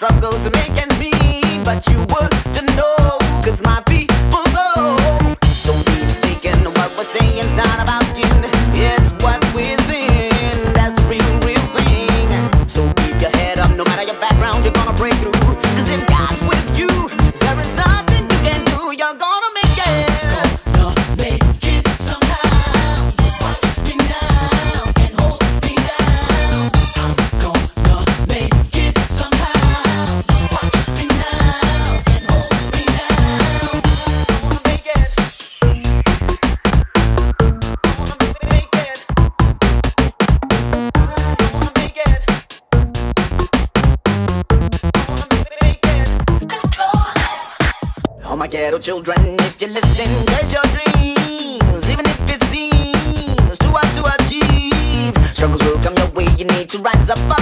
struggle to make ends meet, but you wouldn't know. children if you listen. There's your dreams, even if it seems too hard to achieve. Struggles will come your way, you need to rise above.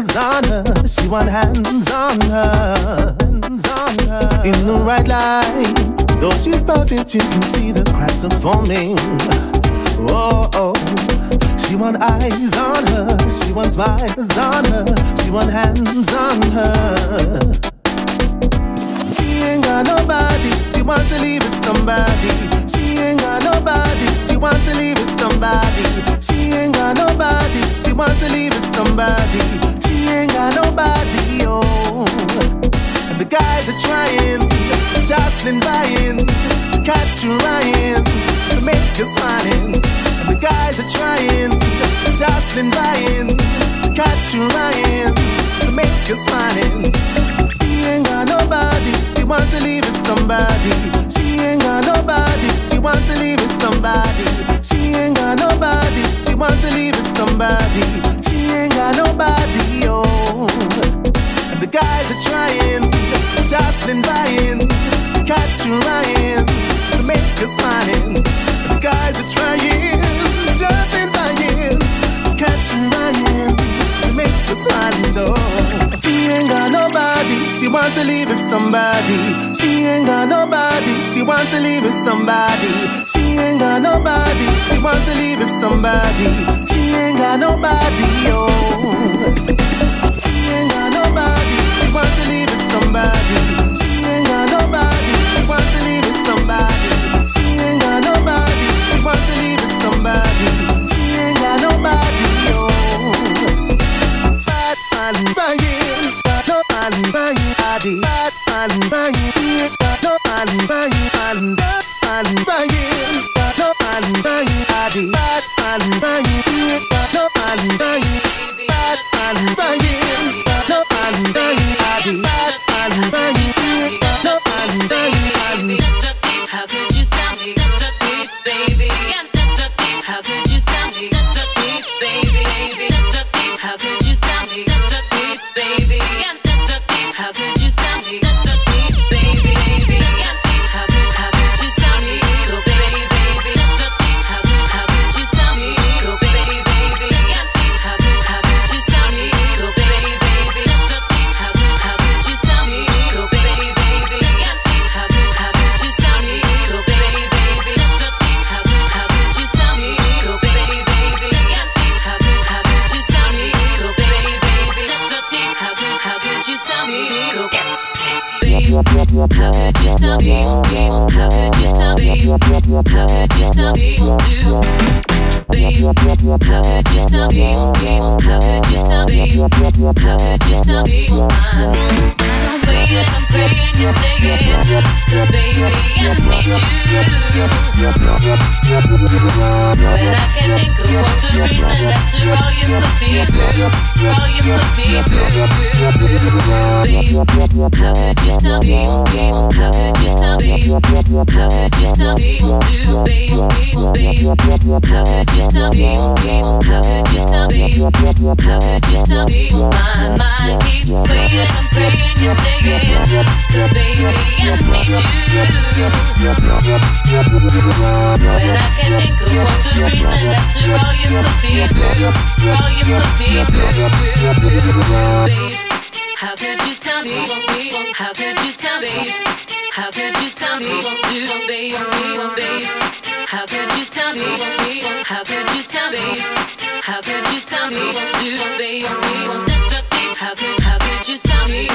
Smiles on her, she want hands on her, hands on her. In the right light, though she's perfect, you can see the cracks are forming. Oh, oh. She want eyes on her, she wants smiles on her, she want hands on her. She ain't got nobody, she want to leave with somebody. She ain't got nobody, she want to leave with somebody. She ain't got nobody, she want to leave with somebody. Ain't got nobody, oh. And the guys are trying, jostling, buying, to catch you lying, to make you smiling. And the guys are trying, jostling, buying, to catch you lying, to make you smiling. She ain't got nobody, she want to leave with somebody. She ain't got nobody, she want to leave with somebody. She ain't got nobody, she want to leave with somebody. She ain't got nobody, want to leave with somebody. She ain't got nobody, she want to leave with somebody. She ain't got nobody, she want to leave with somebody. She ain't got nobody, oh. She ain't got nobody, she want to leave with somebody. Body. Bad man How could you me? How could you me? How could you me? How could you me? How could you me? How could you me? I'm baby, I need you. I can't reason that's all you put me through. All you put me through. Babe, how could you tell me? How could you tell me? How could you tell me? Do, babe. How could you tell me? How could you tell me? How could you tell me? My mind keeps playing, I'm praying you're staying. Baby. How could you tell me? How could you tell me? How could you? Do could you tell me?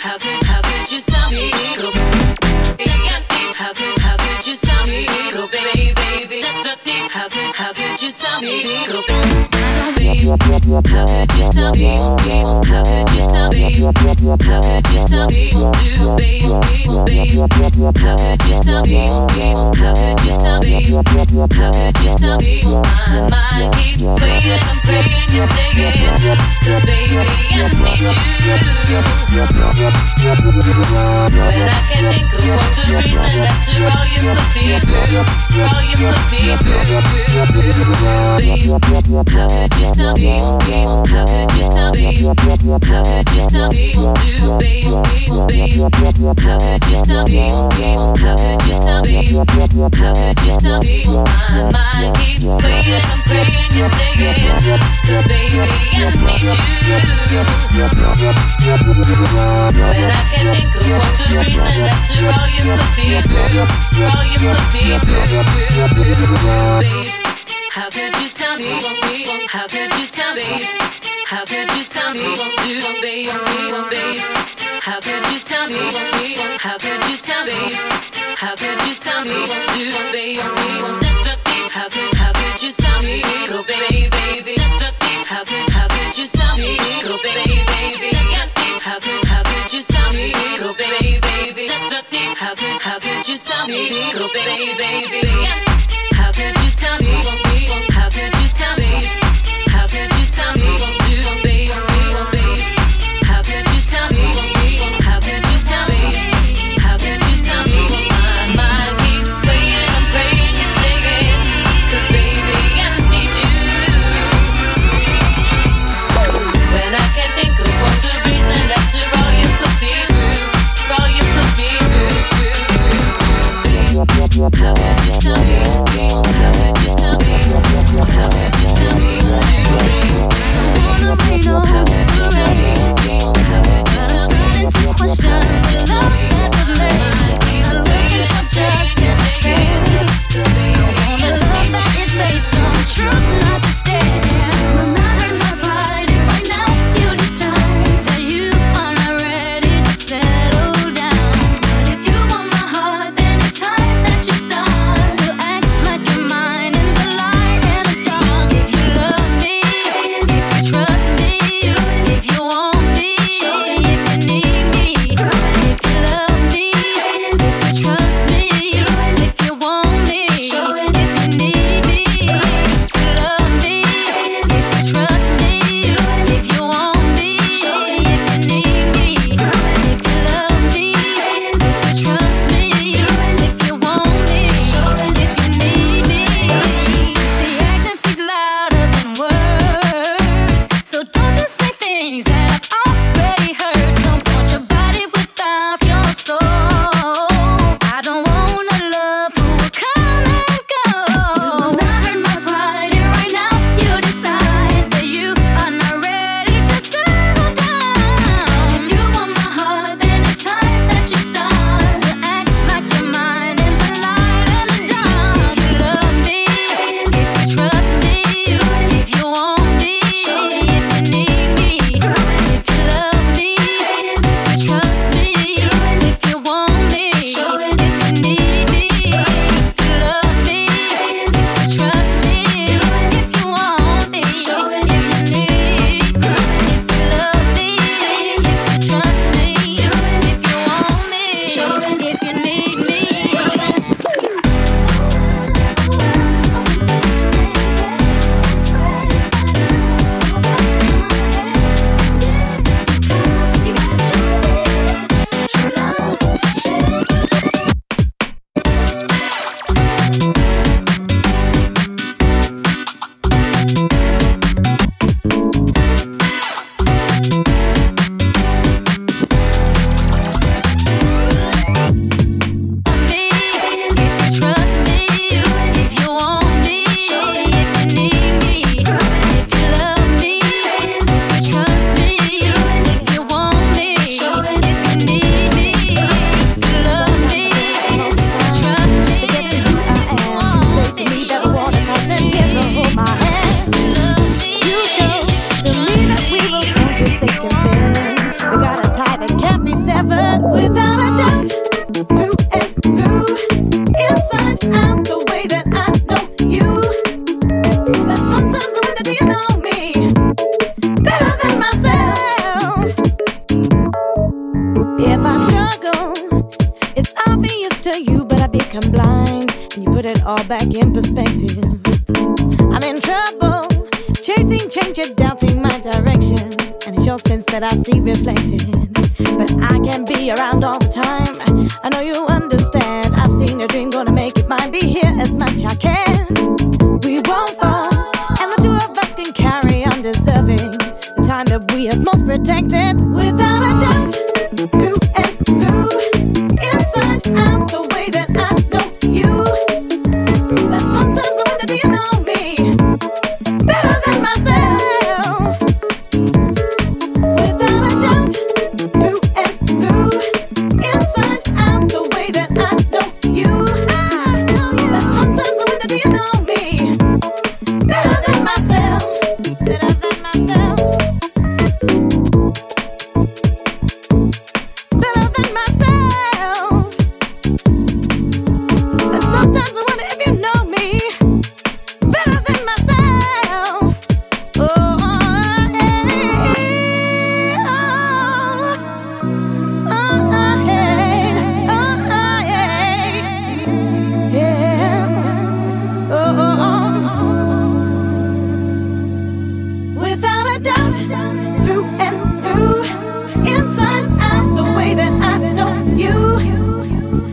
How could? How could you tell me? How could how could you tell me? How could you tell me? Go baby. How could you tell me? How could you tell me? How could you tell me? Baby, baby. How could you? My mind keeps swaying, I'm praying you stay in. 'Cause baby, I need you. When I can't think of good reason that's all you put me through, you put me babe. How could you tell me? How could you tell me? How could you tell me? Do babe, babe. How could you tell me? How could you tell me? How could you tell me? My mind keeps swaying, I'm praying you stay in. 'Cause baby, I need you. When I can't think of one good reason that's all you put me through, all you put me through, babe. How could you tell me? How could you tell me? How could you tell me? How could you tell me? How could you tell me? How could you tell me? How could how could you tell me? Go baby, baby. How could how could you tell me? Go baby, baby. How could how could you tell me? Go baby, baby. How could how could you tell me? Go baby, baby. things that I've already heard. Back in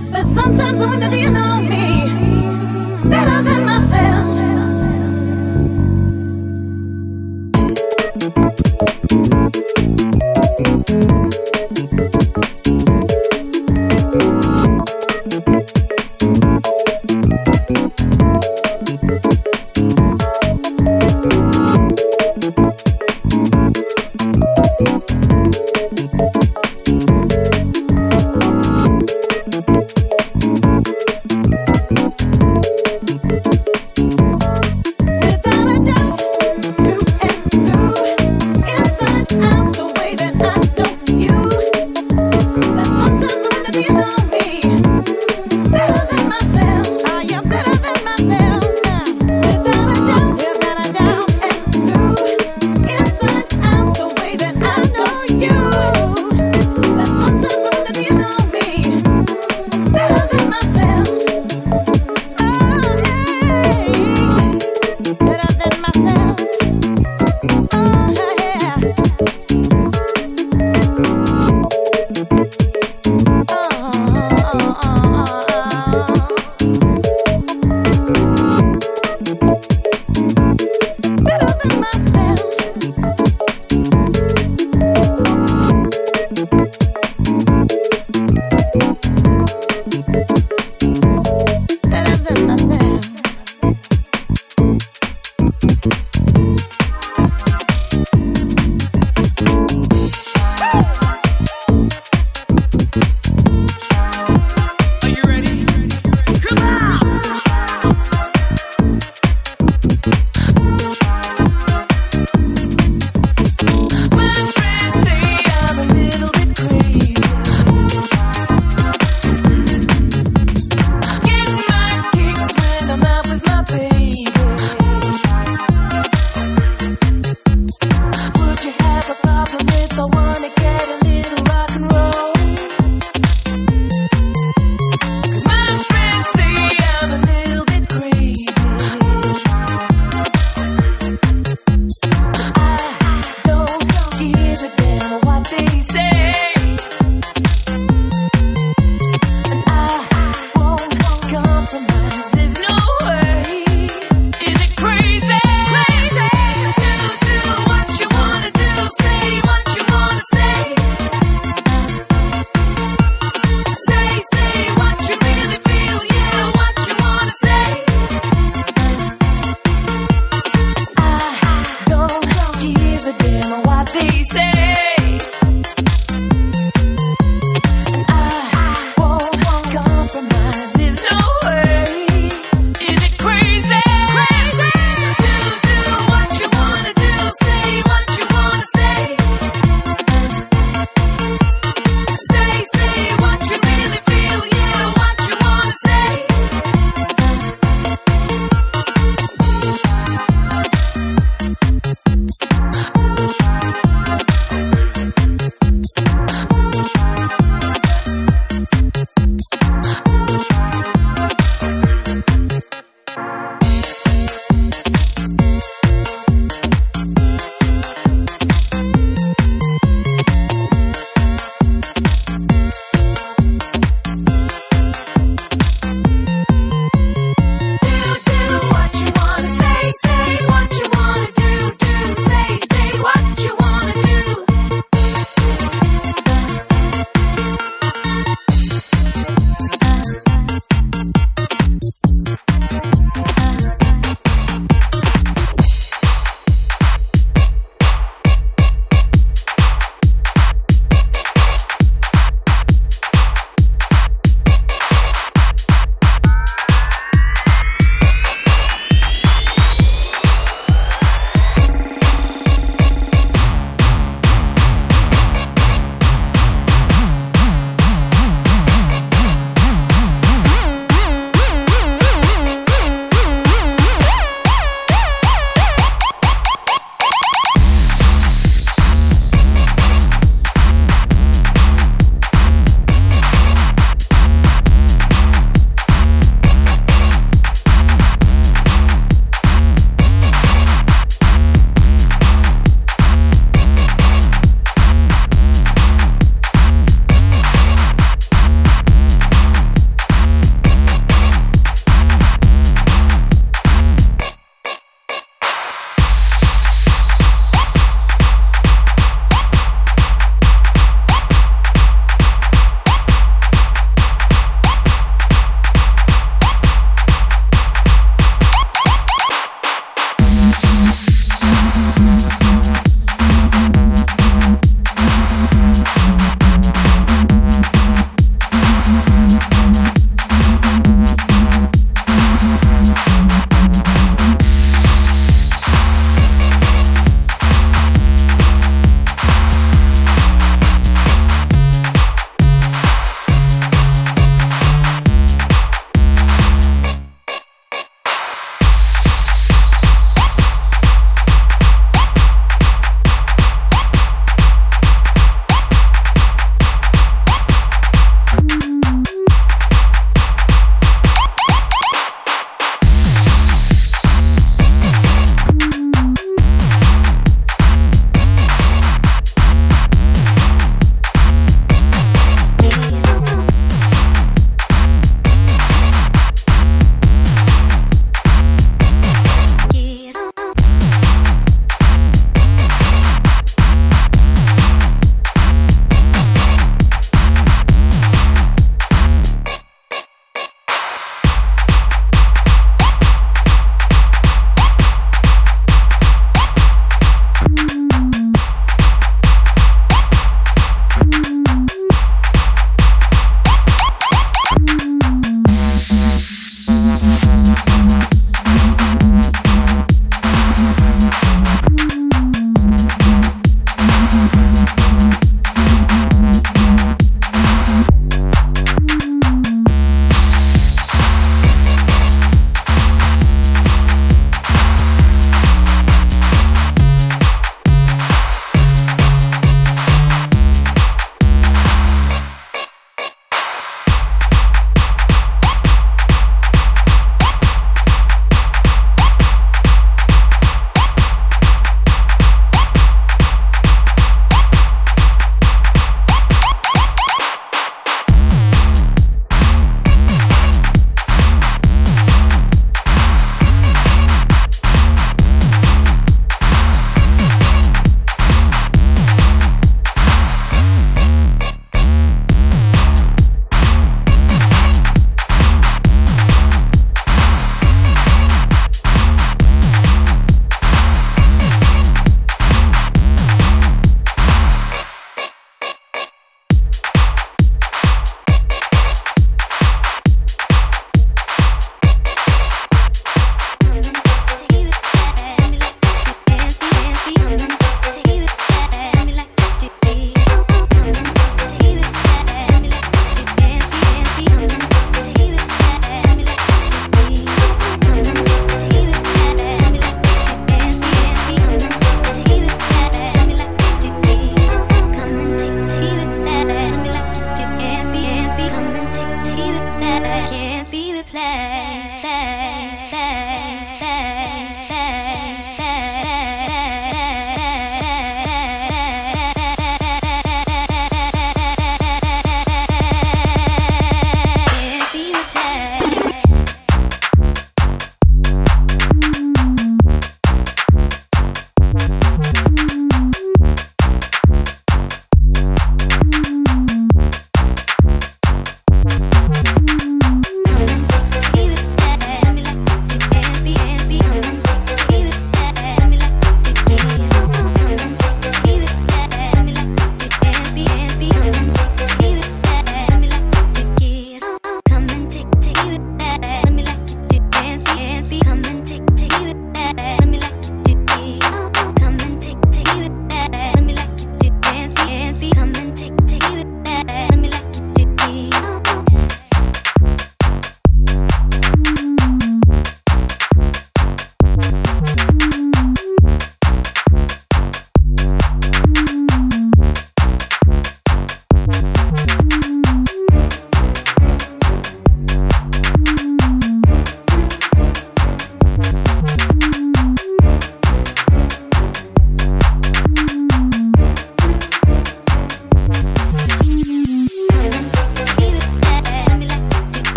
But sometimes I wonder, do you know?